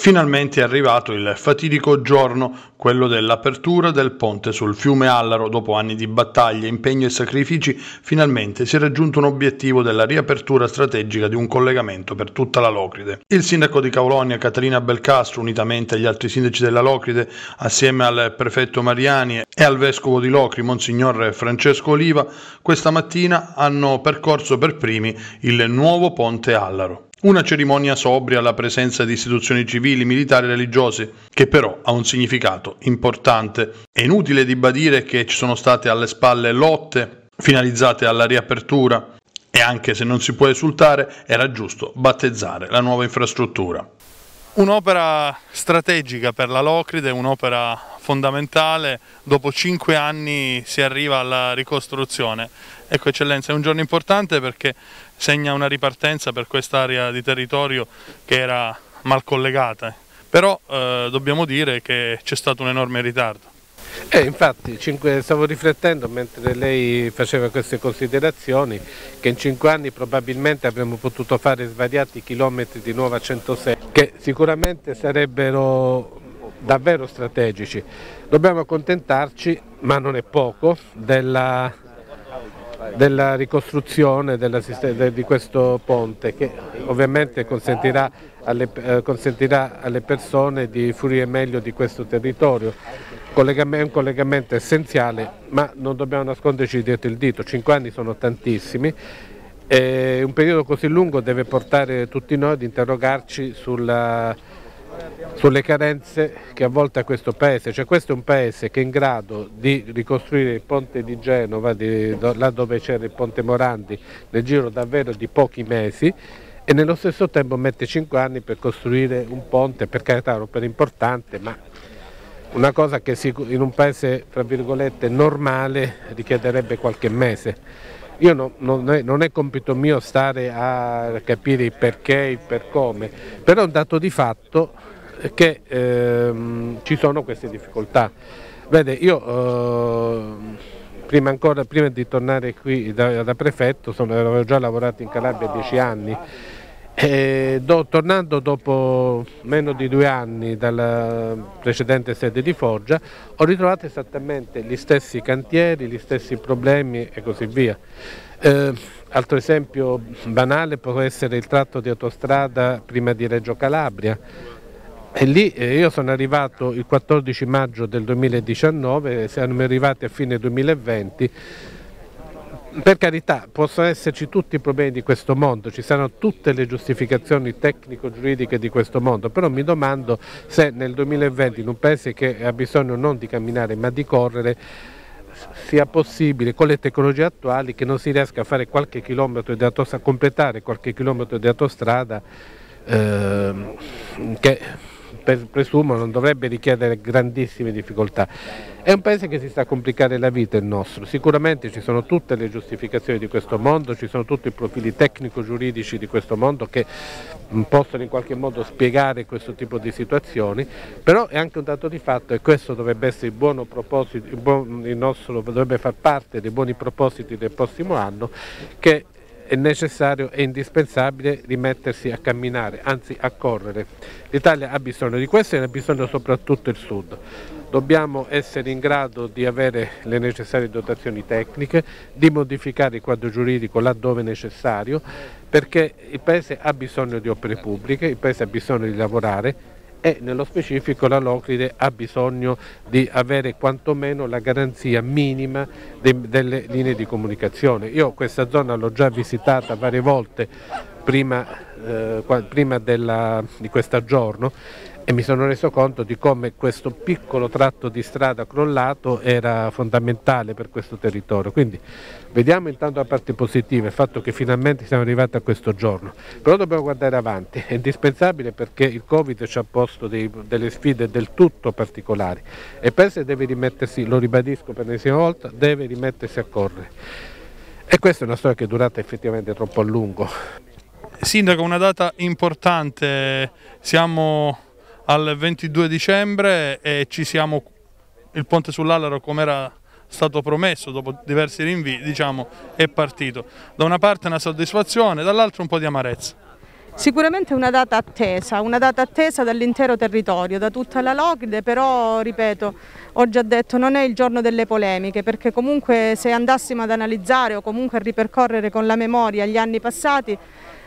Finalmente è arrivato il fatidico giorno, quello dell'apertura del ponte sul fiume Allaro. Dopo anni di battaglie, impegno e sacrifici, finalmente si è raggiunto un obiettivo della riapertura strategica di un collegamento per tutta la Locride. Il sindaco di Caulonia, Caterina Belcastro, unitamente agli altri sindaci della Locride, assieme al prefetto Mariani e al vescovo di Locri, Monsignor Francesco Oliva, questa mattina hanno percorso per primi il nuovo ponte Allaro. Una cerimonia sobria alla presenza di istituzioni civili, militari e religiose, che però ha un significato importante. È inutile ribadire che ci sono state alle spalle lotte finalizzate alla riapertura e anche se non si può esultare, era giusto battezzare la nuova infrastruttura. Un'opera strategica per la Locride, un'opera fondamentale, dopo cinque anni si arriva alla ricostruzione. Ecco eccellenza, è un giorno importante perché segna una ripartenza per quest'area di territorio che era mal collegata, però eh, dobbiamo dire che c'è stato un enorme ritardo. Eh, infatti cinque, stavo riflettendo mentre lei faceva queste considerazioni che in cinque anni probabilmente avremmo potuto fare svariati chilometri di nuova 106 che sicuramente sarebbero davvero strategici. Dobbiamo accontentarci, ma non è poco, della della ricostruzione di questo ponte che ovviamente consentirà alle, eh, consentirà alle persone di fruire meglio di questo territorio. È un collegamento essenziale ma non dobbiamo nasconderci dietro il dito, cinque anni sono tantissimi e un periodo così lungo deve portare tutti noi ad interrogarci sulla sulle carenze che a volte questo paese, cioè questo è un paese che è in grado di ricostruire il ponte di Genova, di, là dove c'era il ponte Morandi, nel giro davvero di pochi mesi e nello stesso tempo mette 5 anni per costruire un ponte, per carità un'opera importante, ma una cosa che in un paese fra virgolette normale richiederebbe qualche mese. No, non, è, non, è, compito mio stare a capire il perché, il per come, però è un dato di fatto che ehm, ci sono queste difficoltà. Vede, io eh, prima, ancora, prima di tornare qui da, da prefetto, sono, avevo già lavorato in Calabria dieci anni, e do, tornando dopo meno di due anni dalla precedente sede di Foggia, ho ritrovato esattamente gli stessi cantieri, gli stessi problemi e così via. Eh, altro esempio banale può essere il tratto di autostrada prima di Reggio Calabria, e lì eh, io sono arrivato il 14 maggio del 2019, siamo arrivati a fine 2020. Per carità, possono esserci tutti i problemi di questo mondo, ci saranno tutte le giustificazioni tecnico-giuridiche di questo mondo, però mi domando se nel 2020 in un paese che ha bisogno non di camminare ma di correre sia possibile con le tecnologie attuali che non si riesca a fare qualche chilometro di autostrada, completare qualche chilometro di autostrada eh, che presumo non dovrebbe richiedere grandissime difficoltà. È un paese che si sta a complicare la vita il nostro, sicuramente ci sono tutte le giustificazioni di questo mondo, ci sono tutti i profili tecnico-giuridici di questo mondo che mm, possono in qualche modo spiegare questo tipo di situazioni, però è anche un dato di fatto e questo dovrebbe essere il buono proposito, il, buon, il nostro dovrebbe far parte dei buoni propositi del prossimo anno che è necessario e indispensabile rimettersi a camminare, anzi a correre. L'Italia ha bisogno di questo e ne ha bisogno soprattutto il Sud. Dobbiamo essere in grado di avere le necessarie dotazioni tecniche, di modificare il quadro giuridico laddove necessario, perché il Paese ha bisogno di opere pubbliche, il Paese ha bisogno di lavorare, e nello specifico la Locride ha bisogno di avere quantomeno la garanzia minima de, delle linee di comunicazione. Io questa zona l'ho già visitata varie volte prima, eh, prima della, di questo giorno e mi sono reso conto di come questo piccolo tratto di strada crollato era fondamentale per questo territorio. Quindi vediamo intanto la parte positiva, il fatto che finalmente siamo arrivati a questo giorno, però dobbiamo guardare avanti, è indispensabile perché il Covid ci ha posto dei, delle sfide del tutto particolari e Paese deve rimettersi, lo ribadisco per l'ennesima volta, deve rimettersi a correre. E questa è una storia che è durata effettivamente troppo a lungo. Sindaco, una data importante, siamo al 22 dicembre e ci siamo, il ponte sull'Allaro come era stato promesso dopo diversi rinvii, diciamo, è partito. Da una parte una soddisfazione, dall'altra un po' di amarezza. Sicuramente una data attesa, una data attesa dall'intero territorio, da tutta la Locride, però ripeto, ho già detto non è il giorno delle polemiche perché comunque se andassimo ad analizzare o comunque a ripercorrere con la memoria gli anni passati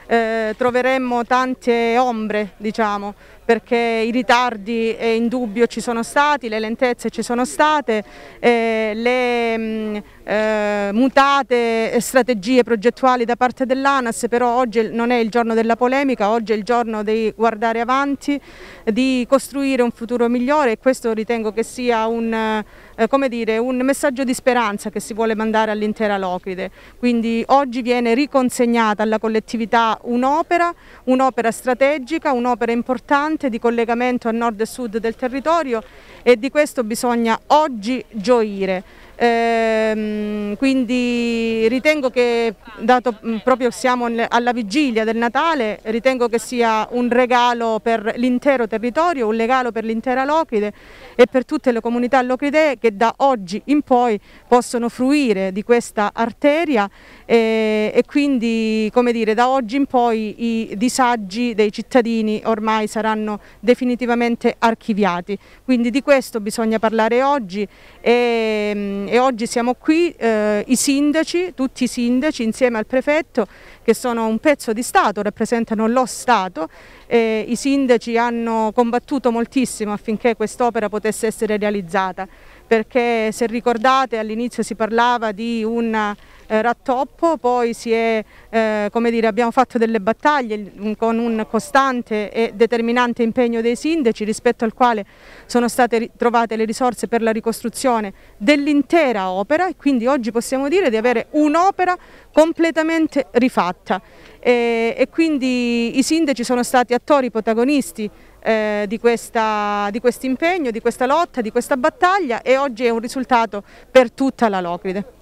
eh, troveremmo tante ombre diciamo, perché i ritardi eh, in dubbio ci sono stati, le lentezze ci sono state, eh, le mh, mm, eh, mutate strategie progettuali da parte dell'ANAS, però oggi non è il giorno della polemica, oggi è il giorno di guardare avanti, di costruire un futuro migliore e questo ritengo che sia un, eh, dire, un messaggio di speranza che si vuole mandare all'intera Locride. Quindi oggi viene riconsegnata alla collettività un'opera, un'opera strategica, un'opera importante importante di collegamento a nord e sud del territorio e di questo bisogna oggi gioire. Ehm, quindi ritengo che, dato proprio siamo alla vigilia del Natale, ritengo che sia un regalo per l'intero territorio, un regalo per l'intera Locride e per tutte le comunità locridee che da oggi in poi possono fruire di questa arteria e, e quindi come dire, da oggi in poi i disagi dei cittadini ormai saranno definitivamente archiviati. Quindi di questo bisogna parlare oggi e, e oggi siamo qui eh, i sindaci, tutti i sindaci insieme al prefetto che sono un pezzo di Stato, rappresentano lo Stato e i sindaci hanno combattuto moltissimo affinché quest'opera potesse essere realizzata perché se ricordate all'inizio si parlava di un eh, rattoppo, poi è, eh, dire, abbiamo fatto delle battaglie con un costante e determinante impegno dei sindaci rispetto al quale sono state trovate le risorse per la ricostruzione dell'intera opera e quindi oggi possiamo dire di avere un'opera completamente rifatta. E, e quindi i sindaci sono stati attori protagonisti eh, di, questa, di questo impegno, di questa lotta, di questa battaglia e oggi è un risultato per tutta la Locride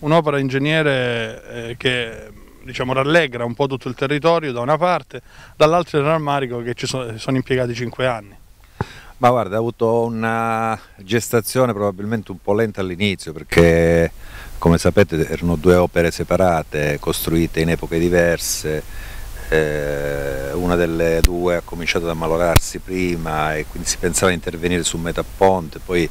un'opera ingegnere eh, che diciamo, rallegra un po' tutto il territorio da una parte, dall'altra il rammarico che ci sono, sono impiegati cinque anni. Ma guarda, ha avuto una gestazione probabilmente un po' lenta all'inizio perché come sapete erano due opere separate, costruite in epoche diverse, eh, una delle due ha cominciato ad ammalorarsi prima e quindi si pensava di intervenire su metà ponte, poi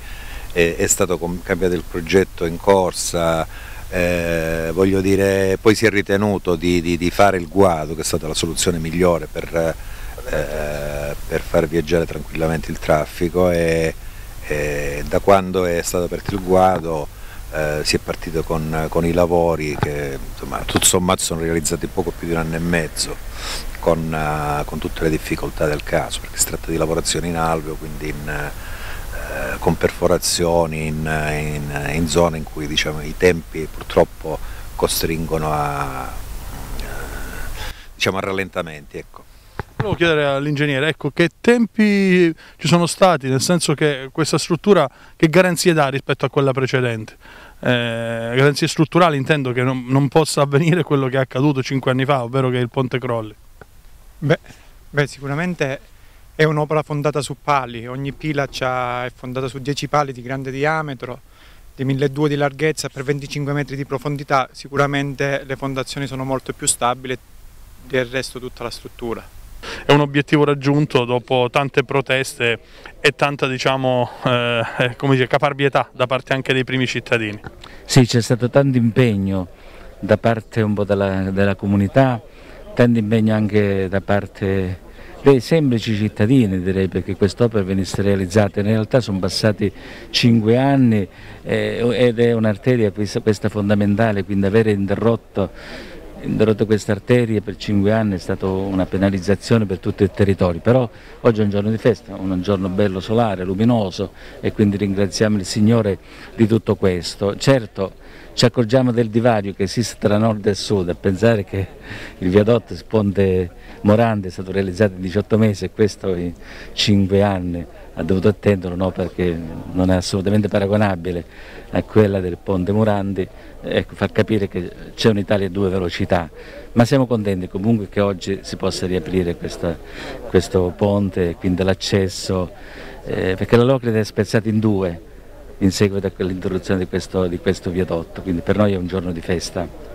è, è stato cambiato il progetto in corsa, eh, voglio dire, poi si è ritenuto di, di, di, fare il guado, che è stata la soluzione migliore per, eh, per far viaggiare tranquillamente il traffico e, da quando è stato aperto il guado eh, si è partito con, con i lavori che insomma, tutto sommato sono realizzati poco più di un anno e mezzo con, uh, con tutte le difficoltà del caso perché si tratta di lavorazioni in alveo quindi in, eh, con perforazioni in, in, in, zone in cui diciamo, i tempi purtroppo costringono a, eh, diciamo, a rallentamenti. Ecco. Volevo chiedere all'ingegnere, ecco, che tempi ci sono stati, nel senso che questa struttura che garanzie dà rispetto a quella precedente? Eh, garanzie strutturali intendo che non, non, possa avvenire quello che è accaduto cinque anni fa, ovvero che il ponte crolli. Beh, beh sicuramente è un'opera fondata su pali, ogni pila è fondata su 10 pali di grande diametro, di 1200 di larghezza per 25 metri di profondità, sicuramente le fondazioni sono molto più stabili del resto tutta la struttura. È un obiettivo raggiunto dopo tante proteste e tanta diciamo, eh, eh dire, caparbietà da parte anche dei primi cittadini. Sì, c'è stato tanto impegno da parte della, della comunità, tanto impegno anche da parte dei semplici cittadini direi perché quest'opera venisse realizzata, in realtà sono passati cinque anni eh, ed è un'arteria questa fondamentale, quindi avere interrotto interrotto questa arteria per cinque anni è stata una penalizzazione per tutto il territorio, però oggi è un giorno di festa, un giorno bello solare, luminoso e quindi ringraziamo il Signore di tutto questo. Certo, ci accorgiamo del divario che esiste tra nord e sud, a pensare che il viadotto Ponte Morandi è stato realizzato in 18 mesi e questo in 5 anni ha dovuto attenderlo no, perché non è assolutamente paragonabile a quella del Ponte Morandi, ecco, far capire che c'è un'Italia a due velocità, ma siamo contenti comunque che oggi si possa riaprire questa, questo ponte, quindi l'accesso, eh, perché la Locride è spezzata in due, in seguito all'interruzione di di questo viadotto, quindi per noi è un giorno di festa.